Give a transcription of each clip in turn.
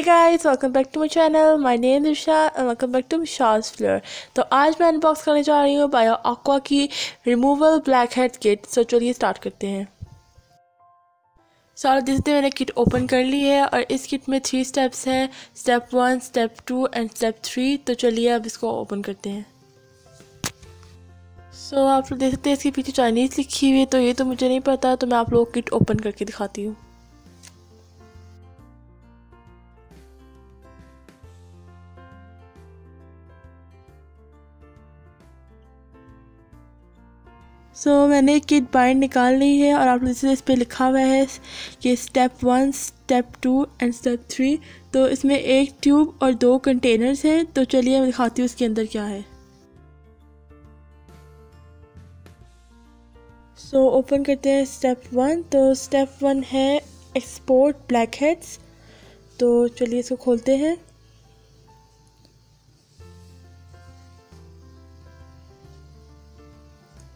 Hey guys, welcome back to my channel. My name is Isha and welcome back to Mishaz Fleur. तो आज मैं unbox करने जा रही हूँ बायो aqua की removal blackhead kit so चलिए स्टार्ट करते हैं। सारा देखते मैंने किट ओपन कर ली है और इस किट में थ्री स्टेप्स हैं step one step two and step three तो चलिए अब इसको ओपन करते हैं। सो so, आप लोग देख सकते हैं इसके पीछे चाइनीज़ लिखी हुई है तो ये तो मुझे नहीं पता तो मैं आप लोग किट ओपन करके दिखाती हूँ। सो so, मैंने किट बाइंड निकाल ली है और आप जैसे इस पर लिखा हुआ है कि step one step two and step three तो इसमें एक ट्यूब और दो कंटेनर्स हैं। तो चलिए मैं दिखाती हूँ इसके अंदर क्या है। सो so, ओपन करते हैं स्टेप वन तो स्टेप वन है एक्सपोर्ट ब्लैक हेड्स तो चलिए इसको खोलते हैं।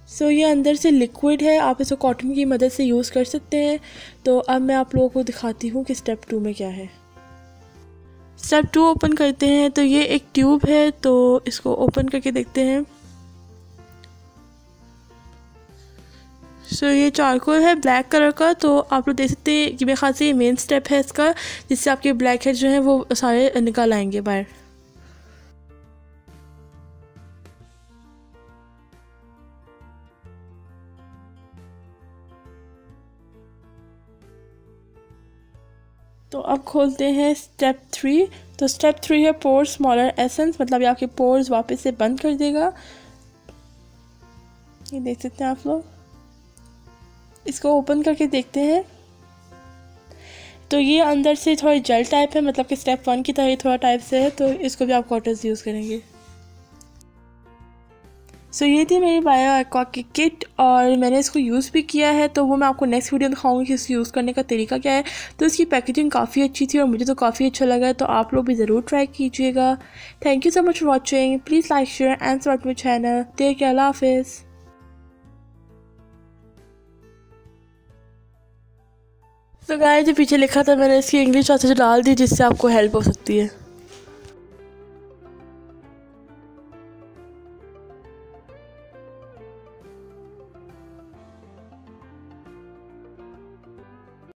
सो so, ये अंदर से लिक्विड है आप इसको कॉटन की मदद से यूज़ कर सकते हैं। तो अब मैं आप लोगों को दिखाती हूँ कि स्टेप टू में क्या है। स्टेप टू ओपन करते हैं तो ये एक ट्यूब है तो इसको ओपन करके देखते हैं। सो so, ये चारकोल है ब्लैक कलर का तो आप लोग देख सकते हैं कि मेरे ख्याल से ये मेन स्टेप है इसका जिससे आपके ब्लैक हेड जो हैं वो सारे निकल आएँगे बाहर। तो अब खोलते हैं स्टेप थ्री तो स्टेप थ्री है पोर स्मॉलर एसेंस मतलब ये आपके पोर्स वापस से बंद कर देगा। ये देख सकते हैं आप लोग। इसको ओपन करके देखते हैं। तो ये अंदर से थोड़ा जल टाइप है मतलब कि स्टेप वन की तरह थोड़ा टाइप से है तो इसको भी आप कॉटर्स यूज़ करेंगे। सो so, ये थी मेरी बायो एक्वा की किट और मैंने इसको यूज़ भी किया है तो वो मैं आपको नेक्स्ट वीडियो दिखाऊँगी कि इसको यूज़ करने का तरीका क्या है। तो इसकी पैकेजिंग काफ़ी अच्छी थी और मुझे तो काफ़ी अच्छा लगा तो आप लोग भी ज़रूर ट्राई कीजिएगा। Thank you so much for watching please like share and subscribe my channel take care Allah हाफिज़ तो गाय पीछे लिखा था मैंने इसकी इंग्लिश डाल दी जिससे आपको हेल्प हो सकती है।